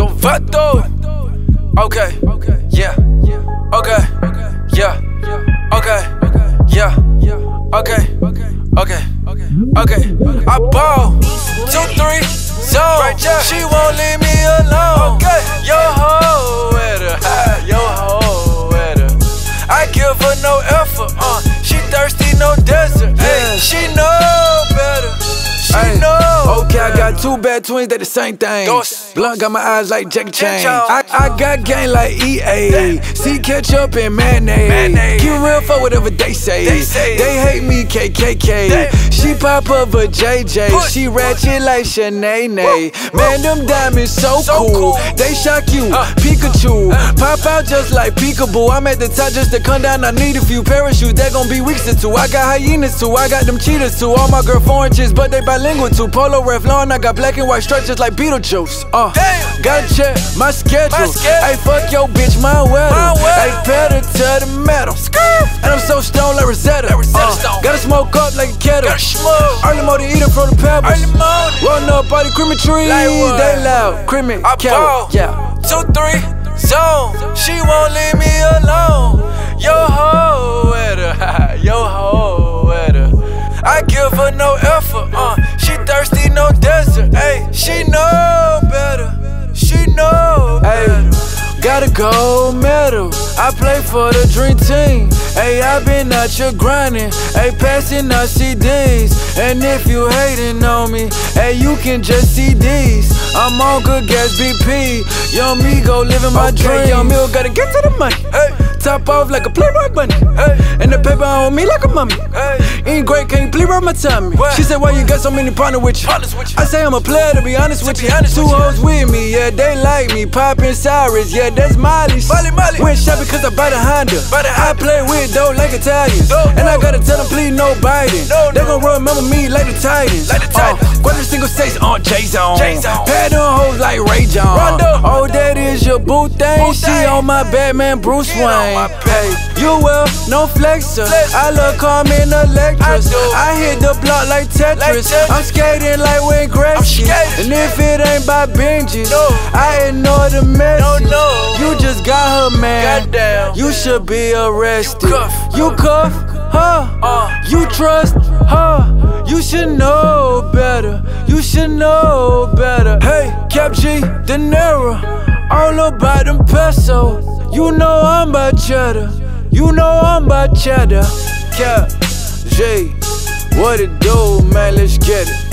The vato. Okay. Yeah. Okay. Yeah. Okay. Yeah. Okay. Okay. Okay. Okay. I ball. Two, three, zone. She won't leave me alone. Yo ho with her. Yo ho with her. I give her no effort. Uh, she thirsty, no desert. Ay, she know better. She know. Okay, I got better. Two bad twins, they the same thing. Blunt got my eyes like Jackie Chan. I, I got gang like EA. See ketchup and mayonnaise. Get real for whatever they say. They hate me, KKK. She pop up a JJ. She ratchet like Shanae. Man, them diamonds so, cool. cool. They shock you. Uh. Pikachu. Pop out just like peekaboo. I'm at the top just to come down. I need a few parachutes. They gon' be weeks or two. I got hyenas too. I got them cheetahs too. All my girl foreign chicks, but they bilingual too. Polo Revlon. I got black and white stripes just like Beetlejuice. Uh. Damn. Gotta check my schedule. My schedule. Fuck your bitch, my weather. My weather. Pedal to the metal. And I'm so stoned like Rosetta. Like Rosetta Uh, Stone. Gotta smoke up like a kettle. Gotta smoke. Early morning eating from the pebbles. Early morning. Rolling up all the creamy trees. Like? They loud. Creamy. I carrot. Yeah. Two, three, zone. She won't leave me alone. Yo ho with her. Yo ho with her. I give her no effort. Uh, she thirsty, no desert. Hey, she know better. She know better. got a gold medal. I play for the dream team. Hey, I been out here grinding. Hey, passing out CDs. And if you hating on me, hey, you can just see these. I'm on good gas BP. Young me go living my Okay, dream. Young Mill gotta get to the money. Hey, Top off like a Playboy bunny. hey, And the paper on me like a mummy. hey. Ain't great, can you please rub my tummy? What? She said, Why you got so many partners with you? With you. I say I'm a player to be honest with be you. honest Two with you. hoes with me, yeah, they like me. Poppin' Cyrus, yeah, that's Molly. Molly, Molly. Went shopping cause I bought a Honda. A I Honda. play with dough like Italians. Dope, and I gotta tell them, please, no biting. No, they gon' remember me like the Titans. Like the Titans. Uh, Quadra single states on. J-Zone. Pad on hoes like boo thing. Boo She on my Batman Bruce Wayne. you will, no flexer. I love Carmen Electras. I do. I hit the block like Tetris. I'm skating like Wayne Gretzky. And if it ain't by Benji. I ignore the message. You just got her, man. You should be arrested. You cuff. Her. Uh. You trust her. You should know better. You should know better. Hey, Kap G, De Niro. About them peso. You know I'm about cheddar. You know I'm about cheddar. Kap G, what it do, man? Let's get it.